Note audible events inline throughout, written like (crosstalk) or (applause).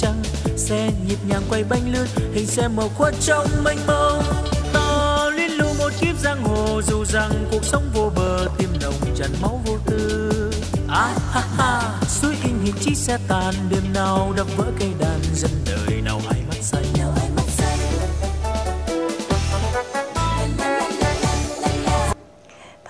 trăng, xe nhịp nhàng quay bánh lướt hình xe màu khuất trong mênh mông. Ta liên lưu một kiếp giang hồ, dù rằng cuộc sống vô bờ tim nồng tràn máu vô tư. À ha ha, suối in hình chiếc xe tàn, đêm nào đập vỡ cây đàn dân đời nào hay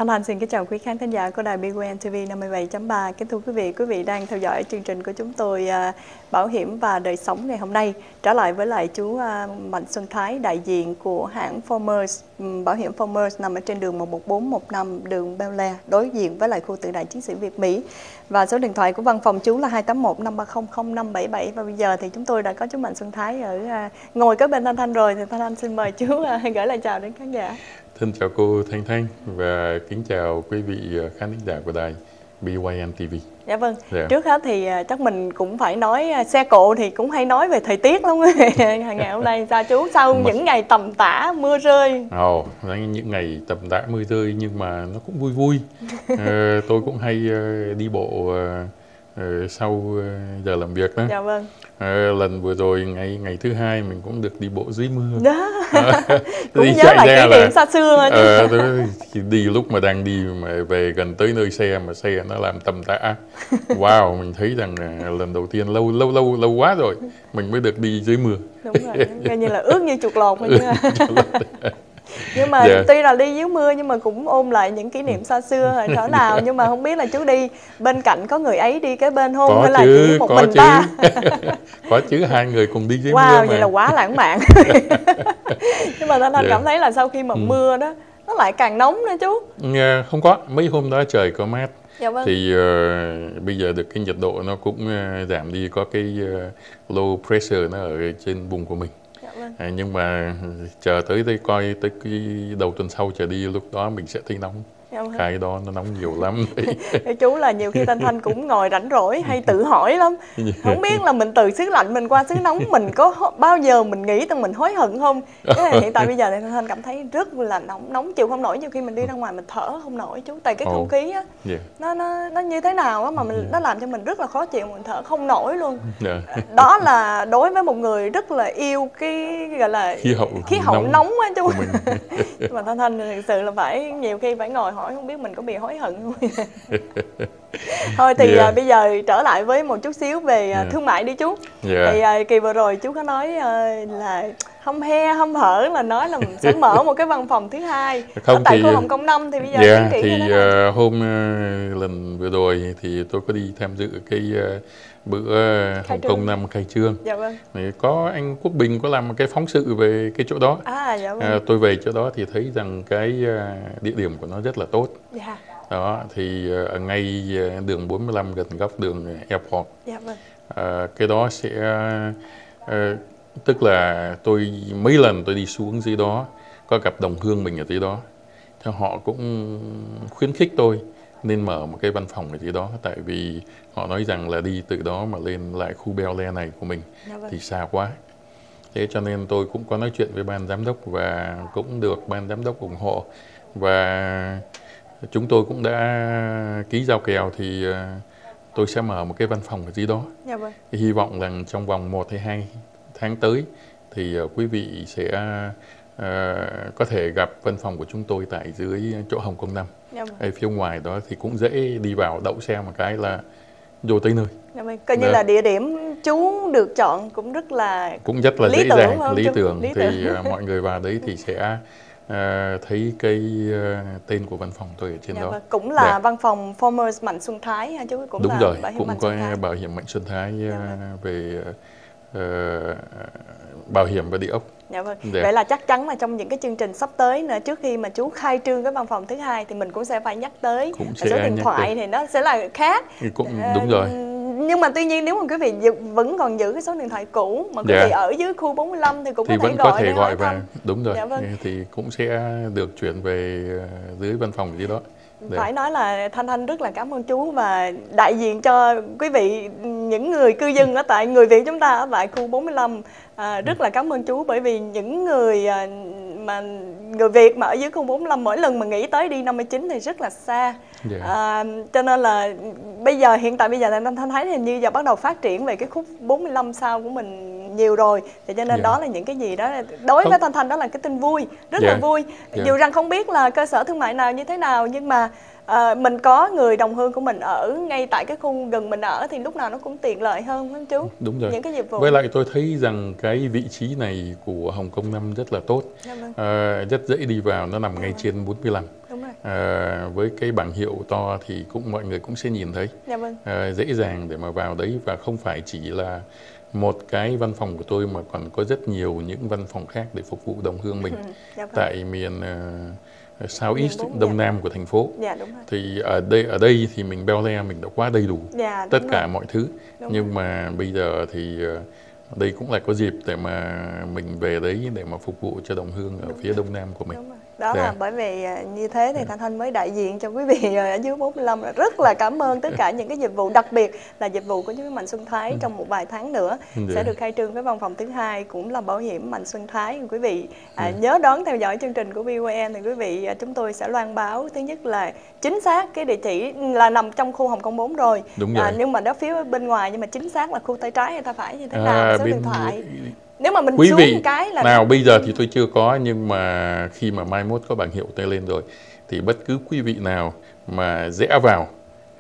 Thanh Hành xin kính chào quý khán thính giả của đài BQN TV 57.3. Kính thưa quý vị, quý vị đang theo dõi chương trình của chúng tôi à, Bảo hiểm và đời sống ngày hôm nay. Trở lại với lại chú à, Mạnh Xuân Thái, đại diện của hãng Formers, bảo hiểm Formers nằm ở trên đường 11415 đường Bel Air, đối diện với lại khu tượng đài chiến sĩ Việt Mỹ. Và số điện thoại của văn phòng chú là 281 530 0577 và bây giờ thì chúng tôi đã có chú Mạnh Xuân Thái ở à, ngồi kế bên Thanh Thanh rồi thì Thanh Thanh xin mời chú gửi lời chào đến khán giả. Thân chào cô Thanh Thanh và kính chào quý vị ờ, khán thính giả của đài BYN TV. Dạ vâng. Dạ. Trước hết thì à, chắc mình cũng phải nói à, xe cộ thì cũng hay nói về thời tiết lắm (laughs) ngày hôm nay sao chú sau Mà- những ngày tầm tã mưa rơi. Ồ, oh, những ngày tầm tã mưa rơi nhưng mà nó cũng vui vui. (laughs) Ờ, tôi cũng hay ờ, đi bộ ờ, ờ, sau ờ, giờ làm việc đó. Dạ vâng. Ờ, lần vừa rồi ngày ngày thứ hai mình cũng được đi bộ dưới mưa. Đó. (laughs) cũng Đi nhớ chạy lại ra kỷ là- xa xưa. Ờ, tôi chỉ đi lúc mà đang đi mà về gần tới nơi xe mà xe nó làm tầm tã. Wow, mình thấy rằng là lần đầu tiên lâu lâu lâu lâu quá rồi mình mới được đi dưới mưa. Đúng rồi. Coi như là ướt như chuột lột thôi chứ. (laughs) nhưng mà Dạ. tuy là đi dưới mưa nhưng mà cũng ôm lại những kỷ niệm xa xưa hồi thở (laughs) nào. Nhưng mà không biết là chú đi bên cạnh có người ấy đi kế bên có hay là chỉ một có mình chứ. ta? (laughs) Có chứ hai người cùng đi dưới wow mưa vậy mà. là quá lãng mạn. (laughs) Nhưng mà thanh thanh Dạ. cảm thấy là sau khi mà Ừ. mưa đó nó lại càng nóng nữa chú. Không có. Mấy hôm đó trời có mát. Dạ vâng. Thì ờ, bây giờ được cái nhiệt độ nó cũng ờ, giảm đi có cái ờ, low pressure nó ở trên vùng của mình. dạ Dạ vâng. à, nhưng mà chờ tới tới coi tới cái đầu tuần sau trở đi lúc đó mình sẽ thấy nóng cái đó nó nóng nhiều lắm. (laughs) Chú là nhiều khi thanh thanh cũng ngồi rảnh rỗi hay tự hỏi lắm. (laughs) Không biết là mình từ xứ lạnh mình qua xứ nóng mình có bao giờ mình nghĩ rằng mình hối hận không? Cái này hiện tại bây giờ thì thanh thanh cảm thấy rất là nóng nóng chịu không nổi. Nhiều khi mình đi ra ngoài mình thở không nổi chú tại cái không khí á Dạ, nó nó nó như thế nào á mà mình nó làm cho mình rất là khó chịu mình thở không nổi luôn. Dạ. đó là đối với một người rất là yêu cái gọi là khí hậu khí hậu nóng, á chú. (laughs) mà thanh thanh thực sự là phải nhiều khi phải ngồi hỏi không biết mình có bị hối hận không? (laughs) Thôi thì Yeah. à, bây giờ trở lại với một chút xíu về Yeah. thương mại đi chú. Dạ. Thì à, kỳ vừa rồi chú có nói à, là hâm he hâm hở là nói là mình sẽ mở một cái văn phòng thứ hai. Không ở tại thì- khu Hồng Kông năm thì bây giờ Dạ, như thì ờ, hôm ờ, lần vừa rồi thì tôi có đi tham dự cái ờ, bữa Hồng trương. Kông năm khai trương. dạ vâng Thì có anh Quốc Bình có làm một cái phóng sự về cái chỗ đó. à dạ vâng À, tôi về chỗ đó thì thấy rằng cái ờ, địa điểm của nó rất là tốt. dạ Đó thì ờ, ở ngay ờ, đường 45 gần góc đường airport. dạ vâng Ờ, cái đó sẽ ờ, tức là tôi mấy lần tôi đi xuống dưới đó có gặp đồng hương mình ở dưới đó thì họ cũng khuyến khích tôi nên mở một cái văn phòng ở dưới đó. Tại vì họ nói rằng là đi từ đó mà lên lại khu Bel Air này của mình dạ vâng. thì xa quá. Thế cho nên tôi cũng có nói chuyện với ban giám đốc và cũng được ban giám đốc ủng hộ. Và chúng tôi cũng đã ký giao kèo thì ờ, tôi sẽ mở một cái văn phòng ở dưới đó. Dạ vâng. Hy vọng rằng trong vòng 1 hay 2 tháng tới thì ờ, quý vị sẽ ờ, có thể gặp văn phòng của chúng tôi tại dưới chỗ Hồng Kông Năm. Dạ vâng Ở phía ngoài đó thì cũng dễ đi vào đậu xe một cái là vô tới nơi. dạ vâng coi như Dạ. là địa điểm chú được chọn cũng rất là Cũng rất là Lý dễ tưởng dàng, không lý tưởng. Lý thì tưởng. ờ, mọi người vào đấy thì sẽ ờ, thấy cái ờ, tên của văn phòng tôi ở trên dạ đó. vâng cũng là Dạ. văn phòng Formers Mạnh Xuân Thái ha chú cũng Đúng là rồi, bảo hiểm cũng Mạnh có Xuân Thái. bảo hiểm Mạnh Xuân Thái Dạ ờ, vâng. về ờ, bảo hiểm và địa ốc. Dạ vâng. Dạ. Vậy là chắc chắn là trong những cái chương trình sắp tới nữa trước khi mà chú khai trương cái văn phòng thứ hai thì mình cũng sẽ phải nhắc tới Cũng Và sẽ số điện thoại tới. thì nó sẽ là khác. Thì Cũng Ờ, đúng rồi. Nhưng mà tuy nhiên nếu mà quý vị vẫn còn giữ cái số điện thoại cũ mà quý Dạ. vị ở dưới khu 45 thì cũng thì có thể vẫn gọi có thể gọi thăm. đúng rồi Dạ vâng. thì cũng sẽ được chuyển về ờ, dưới văn phòng dưới đó Dạ. Phải nói là Thanh Thanh rất là cảm ơn chú và đại diện cho quý vị những người cư dân ở tại người Việt chúng ta ở tại khu 45 à, rất là cảm ơn chú bởi vì những người à, mà người Việt mà ở dưới khu 45 mỗi lần mà nghĩ tới đi 59 thì rất là xa Dạ. à, cho nên là bây giờ hiện tại bây giờ thanh thanh thấy hình như giờ bắt đầu phát triển về cái khúc 45 sao của mình nhiều rồi thì cho nên Dạ. đó là những cái gì đó đối với thanh thanh đó là cái tin vui rất Dạ. là vui Dạ. dù rằng không biết là cơ sở thương mại nào như thế nào nhưng mà à, mình có người đồng hương của mình ở ngay tại cái khu gần mình ở thì lúc nào nó cũng tiện lợi hơn phải không chú Đúng rồi. những cái dịch vụ Với lại tôi thấy rằng cái vị trí này của Hồng Kông 5 rất là tốt. Dạ vâng, Ờ, rất dễ đi vào, nó nằm ngay trên 45. đúng rồi Ờ, với cái bảng hiệu to thì cũng mọi người cũng sẽ nhìn thấy. dạ vâng Ờ, dễ dàng để mà vào đấy và không phải chỉ là một cái văn phòng của tôi mà còn có rất nhiều những văn phòng khác để phục vụ đồng hương mình Ừ, dạ vâng. tại miền uh, South East, đông dạ. nam của thành phố. dạ đúng rồi Thì ở đây ở đây thì mình Bel Air mình đã quá đầy đủ dạ tất đúng cả rồi. mọi thứ Đúng nhưng mà bây giờ thì ờ, đây cũng là có dịp để mà mình về đấy để mà phục vụ cho đồng hương ở phía đông nam của mình Đúng rồi. Đó Dạ. là bởi vì à, như thế thì Thanh Thanh mới đại diện cho quý vị (laughs) ở dưới 45 là rất là cảm ơn tất cả những cái dịch vụ đặc biệt là dịch vụ của chú Mạnh Xuân Thái trong một vài tháng nữa Dạ. sẽ được khai trương cái văn phòng thứ hai cũng là bảo hiểm Mạnh Xuân Thái quý vị à, Dạ. nhớ đón theo dõi chương trình của VON thì quý vị à, chúng tôi sẽ loan báo thứ nhất là chính xác cái địa chỉ là nằm trong khu Hồng Kông 4 rồi Đúng À, rồi. nhưng mà đó phía bên ngoài nhưng mà chính xác là khu tay trái hay tay phải như thế nào À, số bên điện thoại nếu mà mình quý vị cái là nào bây giờ thì tôi chưa có nhưng mà khi mà mai mốt có bảng hiệu tôi lên rồi thì bất cứ quý vị nào mà rẽ vào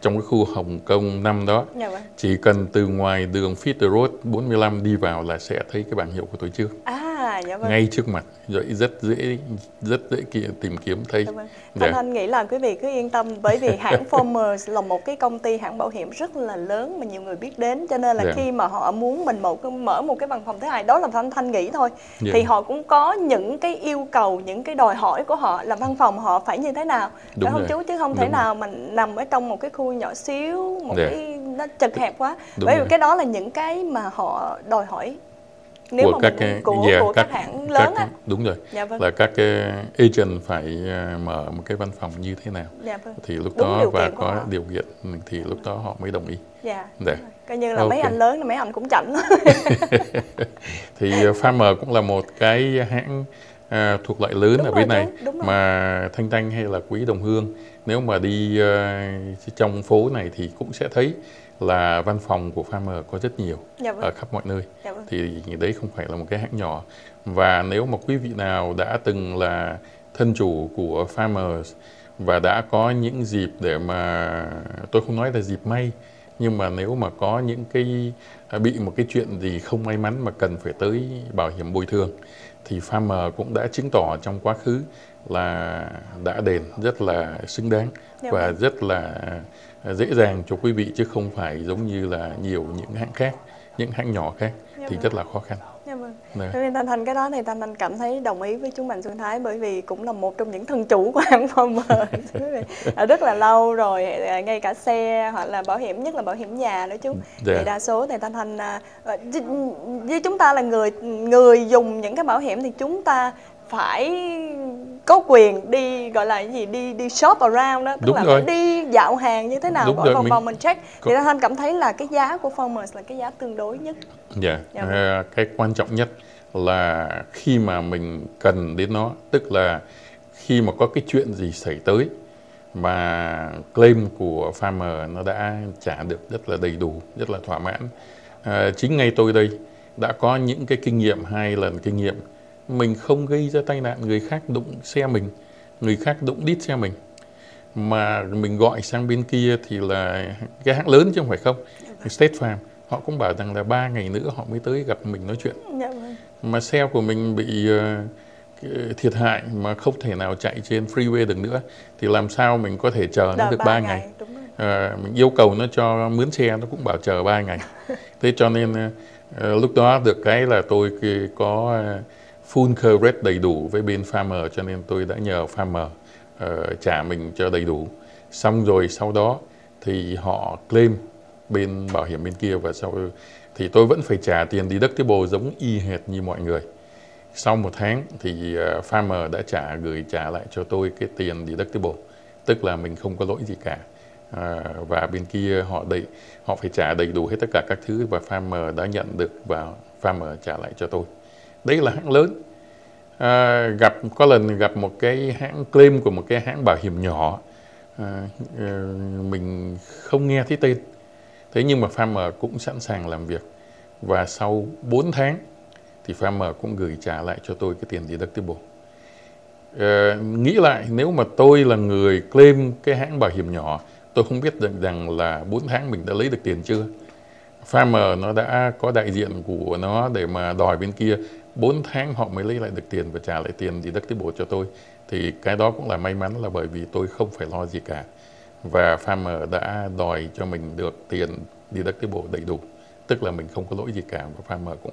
trong cái khu Hồng Kông 5 đó Dạ vâng. chỉ cần từ ngoài đường Fitter Road 45 đi vào là sẽ thấy cái bảng hiệu của tôi trước à dạ vâng ngay trước mặt rồi rất dễ rất dễ tìm kiếm thấy Dạ vâng. Dạ. Thanh Thanh nghĩ là quý vị cứ yên tâm bởi vì hãng Farmers là một cái công ty hãng bảo hiểm rất là lớn mà nhiều người biết đến cho nên là Dạ. khi mà họ muốn mình một mở một cái văn phòng thứ hai đó là Thanh Thanh nghĩ thôi Dạ. thì họ cũng có những cái yêu cầu những cái đòi hỏi của họ là văn phòng họ phải như thế nào Đúng phải không chú chứ không Đúng thể rồi. nào mà nằm ở trong một cái khu nhỏ xíu một Dạ. cái nó chật hẹp quá Đúng bởi vì cái đó là những cái mà họ đòi hỏi nếu của mà các cái của, dạ, của các, hãng lớn các- á. đúng rồi. Dạ vâng. Là các cái agent phải à, mở một cái văn phòng như thế nào. Dạ vâng. Thì lúc Đúng đó và có họ. điều kiện thì lúc đó họ mới đồng ý. Dạ. Dạ. coi như là mấy Ok. anh lớn là mấy anh cũng chảnh. (laughs) Thì uh, Farmer cũng là một cái hãng à, thuộc loại lớn Đúng ở bên này đúng, đúng rồi. mà Thanh Thanh hay là Quý Đồng Hương nếu mà đi à, trong phố này thì cũng sẽ thấy là văn phòng của Farmer có rất nhiều dạ vâng. ở khắp mọi nơi. Dạ vâng. Thì đấy không phải là một cái hãng nhỏ. Và nếu mà quý vị nào đã từng là thân chủ của Farmers và đã có những dịp để mà tôi không nói là dịp may nhưng mà nếu mà có những cái à, bị một cái chuyện gì không may mắn mà cần phải tới bảo hiểm bồi thường thì Farmer cũng đã chứng tỏ trong quá khứ là đã đền rất là xứng đáng Dạ và vâng. rất là dễ dàng cho quý vị chứ không phải giống như là nhiều những hãng khác những hãng nhỏ khác Dạ thì vâng. rất là khó khăn dạ. Cho nên Thanh Thanh cái đó thì Thanh Thanh cảm thấy đồng ý với chú Mạnh Xuân Thái bởi vì cũng là một trong những thân chủ của (laughs) hãng Farmer rất là lâu rồi à, ngay cả xe hoặc là bảo hiểm nhất là bảo hiểm nhà nữa chú Dạ. thì đa số thì Thanh Thanh à, ờ, với chúng ta là người người dùng những cái bảo hiểm thì chúng ta phải có quyền đi gọi là cái gì đi đi shop around đó tức Đúng là rồi. phải đi dạo hàng như thế nào Đúng rồi, vòng mình- vòng mình check thì có- Thanh cảm thấy là cái giá của Farmers là cái giá tương đối nhất Dạ, Dạ vâng. à, cái quan trọng nhất là khi mà mình cần đến nó, tức là khi mà có cái chuyện gì xảy tới mà claim của farmer nó đã trả được rất là đầy đủ, rất là thỏa mãn. À, chính ngay tôi đây đã có những cái kinh nghiệm hai lần kinh nghiệm mình không gây ra tai nạn người khác đụng xe mình, người khác đụng đít xe mình. Mà mình gọi sang bên kia thì là cái hãng lớn chứ không phải không State Farm. Họ cũng bảo rằng là ba ngày nữa họ mới tới gặp mình nói chuyện. Dạ vâng. Mà xe của mình bị ờ, thiệt hại mà không thể nào chạy trên freeway được nữa thì làm sao mình có thể chờ nó được ba 3 ngày, rồi. Ờ, mình yêu cầu nó cho mướn xe nó cũng bảo chờ 3 ngày. (laughs) Thế cho nên ờ, lúc đó được cái là tôi có ờ, full coverage đầy đủ với bên farmer cho nên tôi đã nhờ farmer uh, ờ, trả mình cho đầy đủ. Xong rồi sau đó thì họ claim bên bảo hiểm bên kia và sau thì tôi vẫn phải trả tiền đi đất bồ giống y hệt như mọi người. Sau một tháng thì ờ, farmer đã trả gửi trả lại cho tôi cái tiền đi đất bồ tức là mình không có lỗi gì cả. À, và bên kia họ đầy họ phải trả đầy đủ hết tất cả các thứ và farmer đã nhận được và farmer trả lại cho tôi đấy là hãng lớn. À, gặp có lần gặp một cái hãng claim của một cái hãng bảo hiểm nhỏ. À, ờ, mình không nghe thấy tên. Thế nhưng mà farmer cũng sẵn sàng làm việc. Và sau 4 tháng thì farmer cũng gửi trả lại cho tôi cái tiền deductible. À, nghĩ lại nếu mà tôi là người claim cái hãng bảo hiểm nhỏ tôi không biết được rằng là 4 tháng mình đã lấy được tiền chưa. Farmer nó đã có đại diện của nó để mà đòi bên kia. 4 tháng họ mới lấy lại được tiền và trả lại tiền deductible cho tôi. Thì cái đó cũng là may mắn là bởi vì tôi không phải lo gì cả. Và farmer đã đòi cho mình được tiền deductible đầy đủ. Tức là mình không có lỗi gì cả và farmer cũng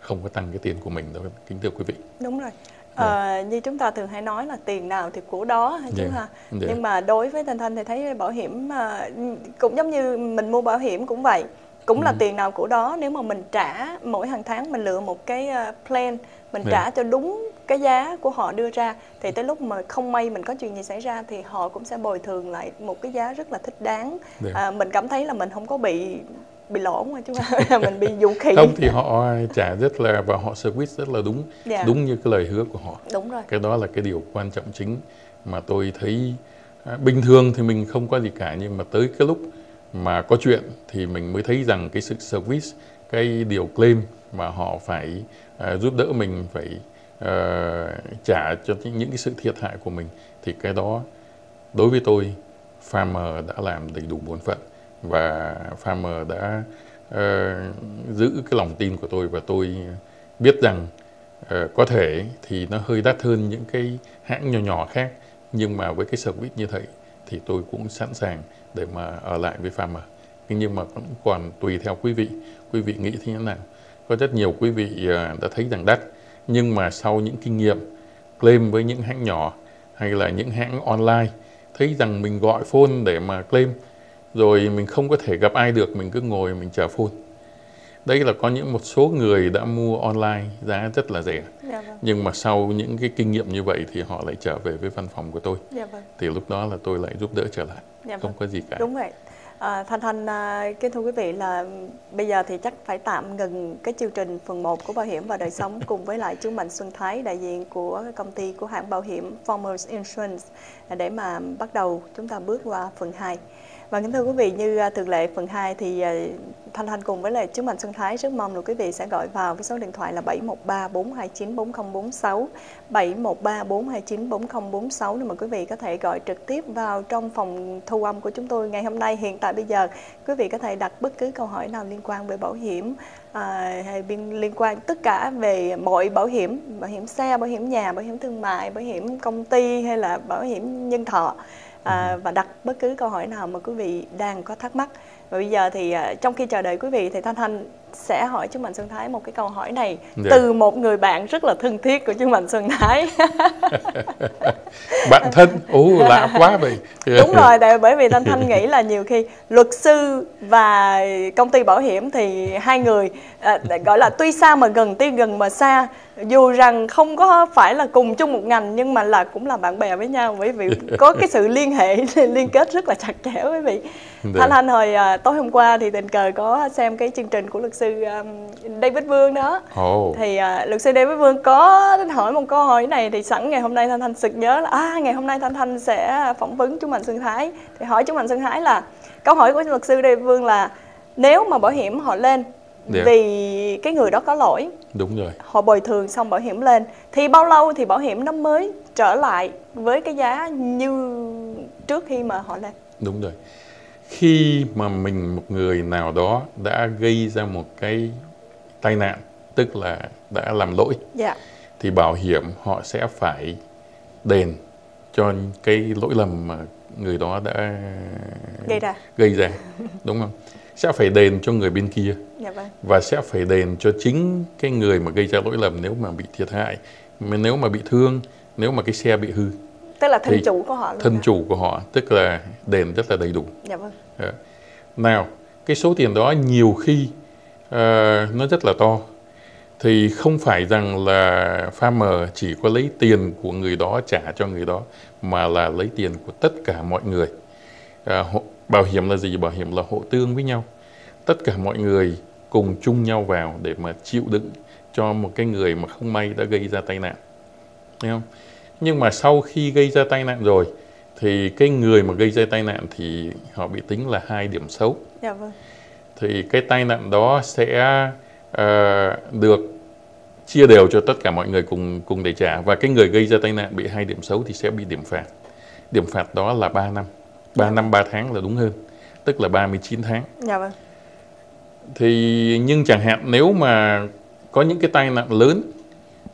không có tăng cái tiền của mình đâu. Kính thưa quý vị. Đúng rồi. À, như chúng ta thường hay nói là tiền nào thì của đó hay chứ Yeah. ha? Yeah. nhưng mà đối với thanh thanh thì thấy bảo hiểm à, cũng giống như mình mua bảo hiểm cũng vậy cũng là Ừ. tiền nào của đó nếu mà mình trả mỗi hàng tháng mình lựa một cái à, plan mình Yeah. trả cho đúng cái giá của họ đưa ra thì tới lúc mà không may mình có chuyện gì xảy ra thì họ cũng sẽ bồi thường lại một cái giá rất là thích đáng Yeah. à, mình cảm thấy là mình không có bị bị lỗ mà chứ mình bị (laughs) dụ khỉ không thì họ trả rất là và họ service rất là đúng Dạ. đúng như cái lời hứa của họ đúng rồi cái đó là cái điều quan trọng chính mà tôi thấy à, bình thường thì mình không có gì cả nhưng mà tới cái lúc mà có chuyện thì mình mới thấy rằng cái sự service cái điều claim mà họ phải uh, giúp đỡ mình phải uh, trả cho những cái sự thiệt hại của mình thì cái đó đối với tôi farmer đã làm đầy đủ bổn phận và farmer đã uh, giữ cái lòng tin của tôi và tôi biết rằng uh, có thể thì nó hơi đắt hơn những cái hãng nhỏ nhỏ khác nhưng mà với cái service như thế thì tôi cũng sẵn sàng để mà ở lại với farmer Thế nhưng mà cũng còn tùy theo quý vị. Quý vị nghĩ thế nào? Có rất nhiều quý vị à, đã thấy rằng đắt. Nhưng mà sau những kinh nghiệm, claim với những hãng nhỏ hay là những hãng online, thấy rằng mình gọi phone để mà claim, rồi mình không có thể gặp ai được, mình cứ ngồi mình chờ phone đây là có những một số người đã mua online giá rất là rẻ. Dạ vâng. Nhưng mà sau những cái kinh nghiệm như vậy thì họ lại trở về với văn phòng của tôi. Dạ vâng. Thì lúc đó là tôi lại giúp đỡ trở lại. Dạ không vâng. có gì cả. Đúng vậy. À, Thanh Thanh, à, kính thưa quý vị là bây giờ thì chắc phải tạm ngừng cái chương trình phần 1 của Bảo hiểm và đời sống cùng với lại chú Mạnh Xuân Thái, đại diện của công ty của hãng bảo hiểm Farmers Insurance để mà bắt đầu chúng ta bước qua phần 2. Và kính thưa quý vị, như à, thường lệ phần 2 thì à, Thanh Thanh cùng với lại chú Mạnh Xuân Thái rất mong là quý vị sẽ gọi vào với số điện thoại là 713 429 4046 713 429 4046 để mà quý vị có thể gọi trực tiếp vào trong phòng thu âm của chúng tôi ngày hôm nay. Hiện tại bây giờ quý vị có thể đặt bất cứ câu hỏi nào liên quan về bảo hiểm à, hay liên quan tất cả về mọi bảo hiểm, bảo hiểm xe, bảo hiểm nhà, bảo hiểm thương mại, bảo hiểm công ty hay là bảo hiểm nhân thọ à, và đặt bất cứ câu hỏi nào mà quý vị đang có thắc mắc. Và bây giờ thì à, trong khi chờ đợi quý vị thì Thanh Thanh sẽ hỏi chú Mạnh Xuân Thái một cái câu hỏi này Dạ. từ một người bạn rất là thân thiết của chú Mạnh Xuân Thái. (laughs) bạn thân ồ lạ quá vậy Đúng rồi, tại bởi vì Thanh Thanh nghĩ là nhiều khi luật sư và công ty bảo hiểm thì hai người à, gọi là tuy xa mà gần, tuy gần mà xa. Dù rằng không có phải là cùng chung một ngành nhưng mà là cũng là bạn bè với nhau bởi vì có cái sự liên hệ (laughs) liên kết rất là chặt chẽ quý vị. Dạ. Thanh Thanh hồi à, tối hôm qua thì tình cờ có xem cái chương trình của luật sư um, David Vương đó. Ồ. Thì à, luật sư David Vương có hỏi một câu hỏi này thì sẵn ngày hôm nay Thanh Thanh sực nhớ là à, ngày hôm nay Thanh Thanh sẽ phỏng vấn chú Mạnh Xuân Thái. Thì hỏi chú Mạnh Xuân Thái là câu hỏi của luật sư David Vương là nếu mà bảo hiểm họ lên Dạ. vì cái người đó có lỗi đúng rồi. họ bồi thường xong bảo hiểm lên thì bao lâu thì bảo hiểm nó mới trở lại với cái giá như trước khi mà họ lên? Đúng rồi khi mà mình một người nào đó đã gây ra một cái tai nạn tức là đã làm lỗi dạ. thì bảo hiểm họ sẽ phải đền cho cái lỗi lầm mà người đó đã gây ra. gây ra đúng không? Sẽ phải đền cho người bên kia. Dạ vâng. Và sẽ phải đền cho chính cái người mà gây ra lỗi lầm nếu mà bị thiệt hại nếu mà bị thương nếu mà cái xe bị hư tức là thân chủ của họ luôn thân hả? chủ của họ tức là đền rất là đầy đủ dạ vâng Ờ. Nào, cái số tiền đó nhiều khi ờ, nó rất là to. Thì không phải rằng là farmer chỉ có lấy tiền của người đó trả cho người đó, mà là lấy tiền của tất cả mọi người. Ờ, hộ, bảo hiểm là gì? Bảo hiểm là hộ tương với nhau. Tất cả mọi người cùng chung nhau vào để mà chịu đựng cho một cái người mà không may đã gây ra tai nạn. Thấy không? Nhưng mà sau khi gây ra tai nạn rồi thì cái người mà gây ra tai nạn thì họ bị tính là hai điểm xấu. Dạ vâng. Thì cái tai nạn đó sẽ ờ, được chia đều cho tất cả mọi người cùng cùng để trả. Và cái người gây ra tai nạn bị hai điểm xấu thì sẽ bị điểm phạt. Điểm phạt đó là 3 năm. 3 năm 3 tháng là đúng hơn tức là 39 tháng. Dạ vâng. Thì nhưng chẳng hạn nếu mà có những cái tai nạn lớn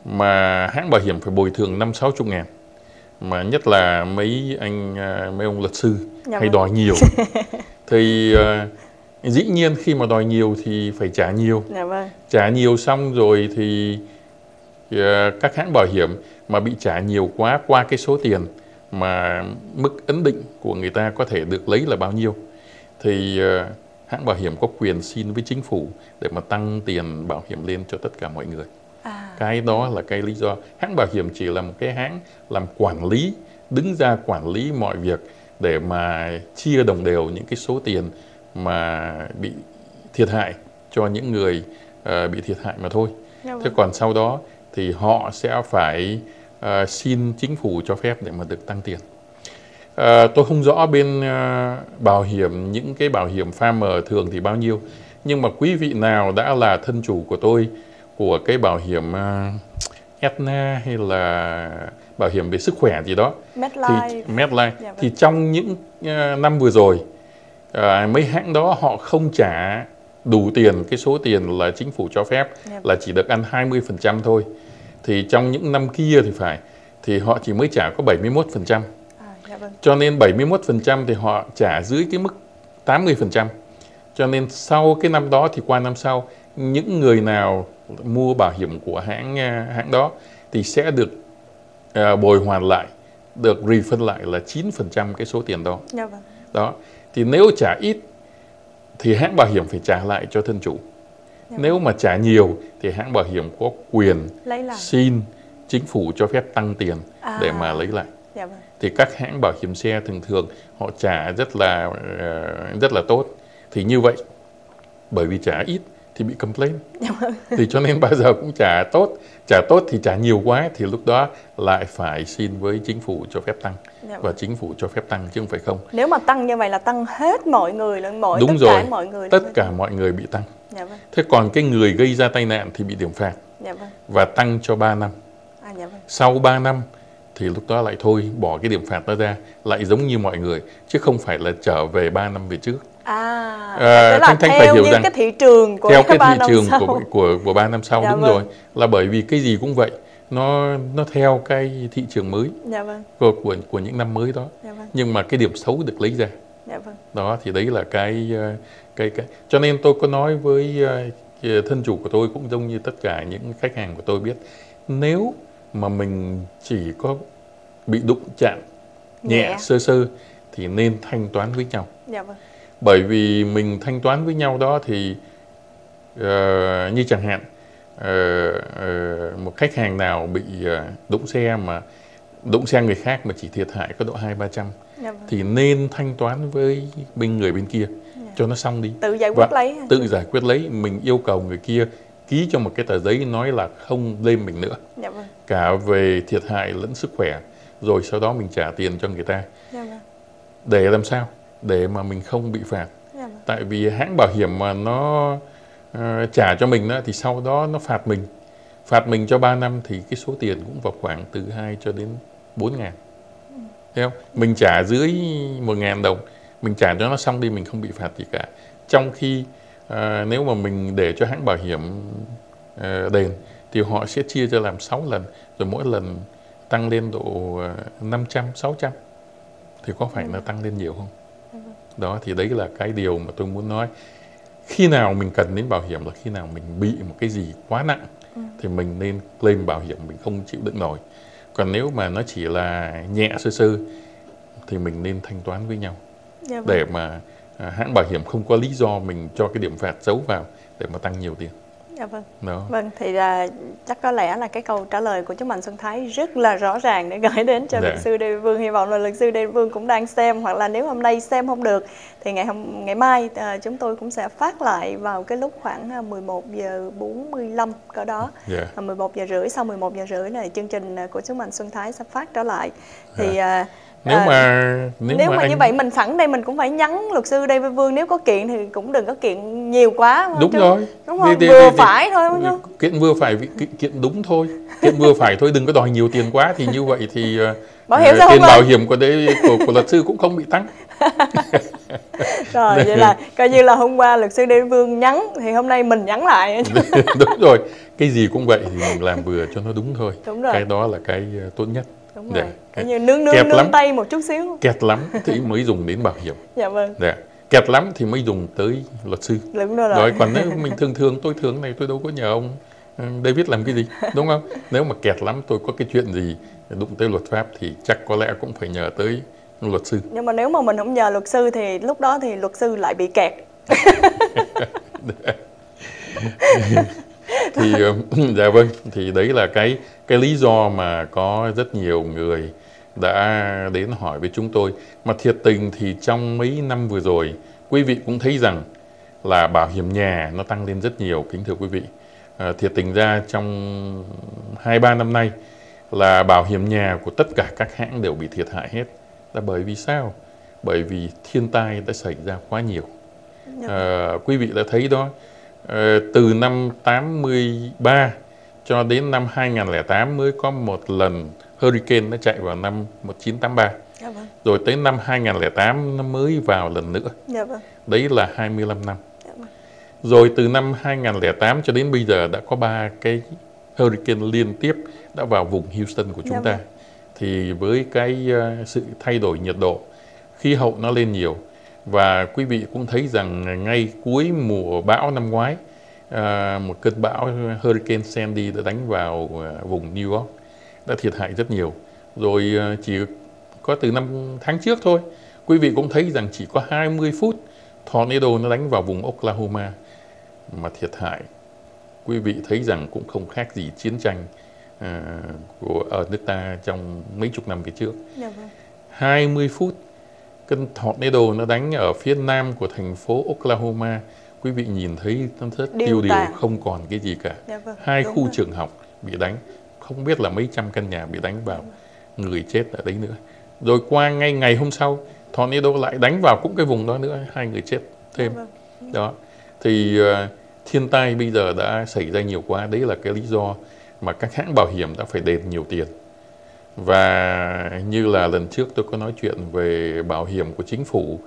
mà hãng bảo hiểm phải bồi thường năm sáu chục ngàn. Mà nhất là mấy anh à, mấy ông luật sư Dạ hay vâng. đòi nhiều. (laughs) Thì à, dĩ nhiên khi mà đòi nhiều thì phải trả nhiều. Dạ vâng. Trả nhiều xong rồi thì ờ, các hãng bảo hiểm mà bị trả nhiều quá qua cái số tiền mà mức ấn định của người ta có thể được lấy là bao nhiêu. Thì ờ, hãng bảo hiểm có quyền xin với chính phủ để mà tăng tiền bảo hiểm lên cho tất cả mọi người à. Cái đó là cái lý do. Hãng bảo hiểm chỉ là một cái hãng làm quản lý đứng ra quản lý mọi việc để mà chia đồng đều những cái số tiền mà bị thiệt hại cho những người ờ, bị thiệt hại mà thôi. Dạ thế vâng còn sau đó thì họ sẽ phải ờ, xin chính phủ cho phép để mà được tăng tiền. Ờ, tôi không rõ bên ờ, bảo hiểm những cái bảo hiểm farmer thường thì bao nhiêu nhưng mà quý vị nào đã là thân chủ của tôi của cái bảo hiểm uh, Aetna hay là bảo hiểm về sức khỏe gì đó thì MedLife MedLife Dạ vâng. thì trong những ờ, năm vừa rồi ờ, mấy hãng đó họ không trả đủ tiền cái số tiền là chính phủ cho phép Dạ. là chỉ được ăn 20% thôi thì trong những năm kia thì phải thì họ chỉ mới trả có 71% à dạ vâng cho nên 71% thì họ trả dưới cái mức 80%. Cho nên sau cái năm đó thì qua năm sau những người nào mua bảo hiểm của hãng à, hãng đó thì sẽ được à, bồi hoàn lại, được refund lại là 9% cái số tiền đó. dạ vâng Đó. Thì nếu trả ít thì hãng bảo hiểm phải trả lại cho thân chủ. Dạ. Nếu mà trả nhiều thì hãng bảo hiểm có quyền xin chính phủ cho phép tăng tiền À. để mà lấy lại dạ vâng thì các hãng bảo hiểm xe thường thường họ trả rất là ờ, rất là tốt thì như vậy bởi vì trả ít thì bị complain. Dạ vâng. Thì cho nên bao giờ cũng trả tốt trả tốt thì trả nhiều quá thì lúc đó lại phải xin với chính phủ cho phép tăng. Dạ và vâng chính phủ cho phép tăng chứ không phải không. Nếu mà tăng như vậy là tăng hết mọi người lên mọi đúng tất rồi. cả mọi người tất cả mọi người bị tăng. Dạ vâng. Thế còn cái người gây ra tai nạn thì bị điểm phạt. Dạ vâng. Và tăng cho 3 năm. À dạ vâng. Sau 3 năm thì lúc đó lại thôi bỏ cái điểm phạt đó ra lại giống như mọi người chứ không phải là trở về 3 năm về trước à là Thanh Thanh phải hiểu rằng cái thị trường của theo cái thị năm trường sau. của của của ba năm sau Dạ đúng vâng. rồi là bởi vì cái gì cũng vậy nó nó theo cái thị trường mới dạ vâng. của của, của những năm mới đó. Dạ vâng. Nhưng mà cái điểm xấu được lấy ra. Dạ vâng. Đó thì đấy là cái ờ, cái cái cho nên tôi có nói với ờ, thân chủ của tôi cũng giống như tất cả những khách hàng của tôi biết nếu mà mình chỉ có bị đụng chạm nhẹ, Nhẹ. sơ sơ thì nên thanh toán với nhau. Dạ vâng bởi vì mình thanh toán với nhau đó thì ờ, như chẳng hạn ờ, ờ, một khách hàng nào bị ờ, đụng xe mà đụng xe người khác mà chỉ thiệt hại có độ hai ba trăm dạ vâng. thì nên thanh toán với bên người bên kia cho nó xong đi. Tự giải Và quyết lấy. hả? tự giải quyết lấy mình yêu cầu người kia ký cho một cái tờ giấy nói là không lên mình nữa. Dạ vâng. Cả về thiệt hại lẫn sức khỏe rồi sau đó mình trả tiền cho người ta. Dạ vâng. Để làm sao để mà mình không bị phạt. Dạ vâng. Tại vì hãng bảo hiểm mà nó ờ, trả cho mình đó, thì sau đó nó phạt mình. Phạt mình cho 3 năm thì cái số tiền cũng vào khoảng từ 2 cho đến 4 ngàn. Thấy không? Mình trả dưới 1 ngàn đồng mình trả cho nó xong đi mình không bị phạt gì cả. Trong khi ờ, nếu mà mình để cho hãng bảo hiểm ờ, đền thì họ sẽ chia ra làm 6 lần rồi mỗi lần tăng lên độ ờ, 500 600 thì có phải là tăng lên nhiều không đó thì đấy là cái điều mà tôi muốn nói. Khi nào mình cần đến bảo hiểm là khi nào mình bị một cái gì quá nặng thì mình nên claim bảo hiểm mình không chịu đựng nổi. Còn nếu mà nó chỉ là nhẹ sơ sơ thì mình nên thanh toán với nhau. Dạ vâng. để mà à, hãng bảo hiểm không có lý do mình cho cái điểm phạt giấu vào để mà tăng nhiều tiền dạ vâng đó Vâng, thì là chắc có lẽ là cái câu trả lời của chú Mạnh Xuân Thái rất là rõ ràng để gửi đến cho Dạ. luật sư Đê Vương. Hy vọng là luật sư Đê Vương cũng đang xem hoặc là nếu hôm nay xem không được thì ngày hôm ngày mai à, chúng tôi cũng sẽ phát lại vào cái lúc khoảng à, 11 giờ 45 cỡ đó. Dạ. À, 11 giờ rưỡi sau 11 giờ rưỡi này chương trình à, của chú Mạnh Xuân Thái sẽ phát trở lại. Thì à, nếu À, mà nếu, nếu, mà, anh như vậy mình sẵn đây mình cũng phải nhắn luật sư đây với vương nếu có kiện thì cũng đừng có kiện nhiều quá đúng chứ? rồi. Đúng không Thì- thì- vừa thì- phải thôi đúng không? kiện vừa phải kiện, kiện đúng thôi. Kiện vừa phải thôi đừng có đòi nhiều tiền quá thì như vậy thì ờ, Bảo hiểm ờ, tiền bảo hiểm của đấy của, của luật sư cũng không bị tăng. (laughs) Rồi vậy là coi như là hôm qua luật sư Đê Vương nhắn thì hôm nay mình nhắn lại. (laughs) Đúng rồi. Cái gì cũng vậy thì mình làm vừa cho nó đúng thôi. Đúng rồi. cái đó là cái ờ, tốt nhất đúng Dạ. rồi. Coi như nướng nướng Kẹp nướng lắm. tay một chút xíu. Kẹt lắm thì mới dùng đến bảo hiểm. Dạ vâng. Dạ. kẹt lắm thì mới dùng tới luật sư. Đúng rồi, rồi. rồi còn nếu mình thường thường tôi thường này tôi đâu có nhờ ông ừ, David làm cái gì đúng không? Nếu mà kẹt lắm tôi có cái chuyện gì đụng tới luật pháp thì chắc có lẽ cũng phải nhờ tới luật sư. Nhưng mà nếu mà mình không nhờ luật sư thì lúc đó thì luật sư lại bị kẹt (laughs) (laughs) (laughs) thì ờ, (laughs) dạ vâng thì đấy là cái cái lý do mà có rất nhiều người đã đến hỏi với chúng tôi. Mà thiệt tình thì trong mấy năm vừa rồi quý vị cũng thấy rằng là bảo hiểm nhà nó tăng lên rất nhiều kính thưa quý vị. À, thiệt tình ra trong hai ba năm nay là bảo hiểm nhà của tất cả các hãng đều bị thiệt hại hết. Là bởi vì sao? Bởi vì thiên tai đã xảy ra quá nhiều. À, quý vị đã thấy đó từ năm 83 cho đến năm 2008 mới có một lần hurricane nó chạy vào năm 1983 dạ vâng. Rồi tới năm 2008 nó mới vào lần nữa. Dạ vâng. Đấy là 25 năm. Dạ vâng. rồi từ năm 2008 cho đến bây giờ đã có ba cái hurricane liên tiếp đã vào vùng Houston của chúng Dạ ta. vâng. thì với cái ờ, sự thay đổi nhiệt độ khí hậu nó lên nhiều và quý vị cũng thấy rằng ngay cuối mùa bão năm ngoái à, một cơn bão Hurricane Sandy đã đánh vào à, vùng New York đã thiệt hại rất nhiều. Rồi à, chỉ có từ năm tháng trước thôi quý vị cũng thấy rằng chỉ có 20 phút tornado nó đánh vào vùng Oklahoma mà thiệt hại. Quý vị thấy rằng cũng không khác gì chiến tranh à, của ở nước ta trong mấy chục năm về trước. Dạ vâng. 20 phút cơn tornado nó đánh ở phía nam của thành phố Oklahoma. Quý vị nhìn thấy nó rất Điêu tiêu điều tàn. không còn cái gì cả. Dạ vâng hai đúng khu rồi. trường học bị đánh không biết là mấy trăm căn nhà bị đánh vào. Người chết ở đấy nữa. Rồi qua ngay ngày hôm sau tornado lại đánh vào cũng cái vùng đó nữa hai người chết thêm. Dạ vâng. đó. Thì ờ, thiên tai bây giờ đã xảy ra nhiều quá đấy là cái lý do mà các hãng bảo hiểm đã phải đền nhiều tiền và như là lần trước tôi có nói chuyện về bảo hiểm của chính phủ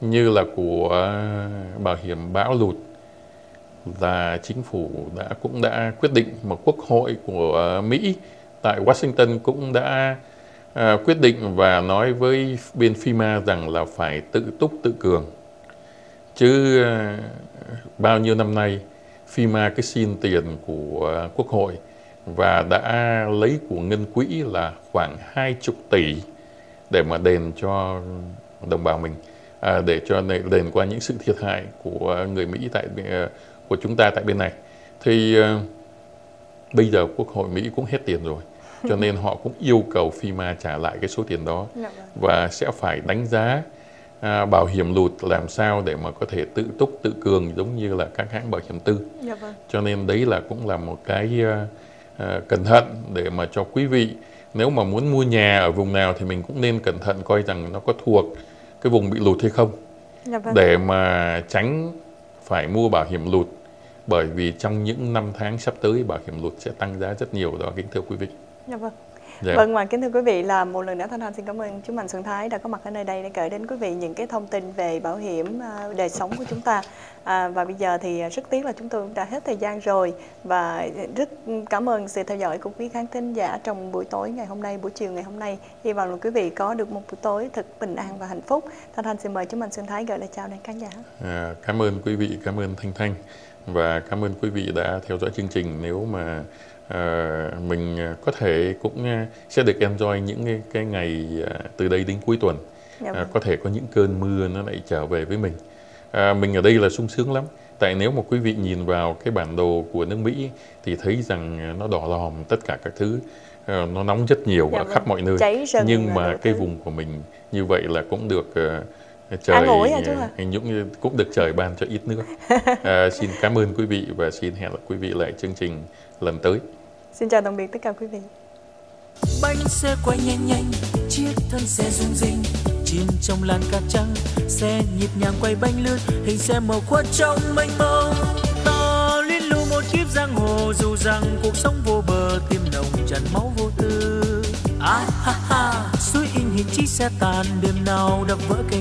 như là của à, bảo hiểm bão lụt là chính phủ đã cũng đã quyết định mà quốc hội của à, Mỹ tại Washington cũng đã à, quyết định và nói với bên FEMA rằng là phải tự túc tự cường. Chứ à, bao nhiêu năm nay FEMA cứ xin tiền của à, quốc hội và đã lấy của ngân quỹ là khoảng 20 tỷ để mà đền cho đồng bào mình à, để cho đền qua những sự thiệt hại của người Mỹ tại ờ, của chúng ta tại bên này. Thì ờ, bây giờ quốc hội Mỹ cũng hết tiền rồi (laughs) cho nên họ cũng yêu cầu FEMA trả lại cái số tiền đó Dạ vâng. và sẽ phải đánh giá à, bảo hiểm lụt làm sao để mà có thể tự túc tự cường giống như là các hãng bảo hiểm tư. Dạ vâng. Cho nên đấy là cũng là một cái ờ, ờ, cẩn thận để mà cho quý vị nếu mà muốn mua nhà ở vùng nào thì mình cũng nên cẩn thận coi rằng nó có thuộc cái vùng bị lụt hay không. Dạ vâng. Để mà tránh phải mua bảo hiểm lụt bởi vì trong những năm tháng sắp tới bảo hiểm lụt sẽ tăng giá rất nhiều đó kính thưa quý vị. dạ vâng Dạ. Vâng, và kính thưa quý vị là một lần nữa Thanh Thanh xin cảm ơn chú Mạnh Xuân Thái đã có mặt ở nơi đây để gửi đến quý vị những cái thông tin về bảo hiểm à, đời sống của chúng ta. À, và bây giờ thì rất tiếc là chúng tôi cũng đã hết thời gian rồi và rất cảm ơn sự theo dõi của quý khán thính giả trong buổi tối ngày hôm nay, buổi chiều ngày hôm nay. Hy vọng là quý vị có được một buổi tối thật bình an và hạnh phúc. Thanh Thanh xin mời chú Mạnh Xuân Thái gửi lời chào đến khán giả. À, cảm ơn quý vị, cảm ơn Thanh Thanh và cảm ơn quý vị đã theo dõi chương trình. Nếu mà à, mình à, có thể cũng à, sẽ được enjoy những cái, cái ngày từ đây đến cuối tuần. Vâng. có thể có những cơn mưa nó lại trở về với mình. Mình ở đây là sung sướng lắm. Tại nếu mà quý vị nhìn vào cái bản đồ của nước Mỹ thì thấy rằng nó đỏ lòm tất cả các thứ, nó nóng rất nhiều Dạ ở vâng. khắp mọi nơi. Nhưng mà cái vùng của mình như vậy là cũng được trời hả chú à, hả? những cũng được trời ban cho ít nước. (laughs) À, xin cảm ơn quý vị và xin hẹn gặp quý vị lại chương trình lần tới. Xin chào tạm biệt tất cả quý vị. bánh xe quay nhanh nhanh chiếc thân xe rung rinh chìm trong làn cát trắng xe nhịp nhàng quay bánh lướt hình xe màu khuất trong mênh mông ta liên lưu một kiếp giang hồ dù rằng cuộc sống vô bờ tim nồng tràn máu vô tư ah ha ha suối in hình chiếc xe tàn đêm nào đập vỡ cây